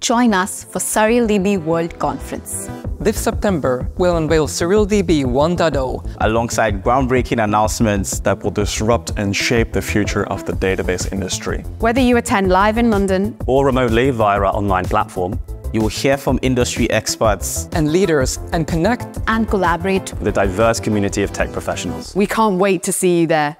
Join us for SurrealDB World Conference. This September, we'll unveil SurrealDB 1.0 alongside groundbreaking announcements that will disrupt and shape the future of the database industry. Whether you attend live in London or remotely via our online platform, you will hear from industry experts and leaders and connect and collaborate with a diverse community of tech professionals. We can't wait to see you there.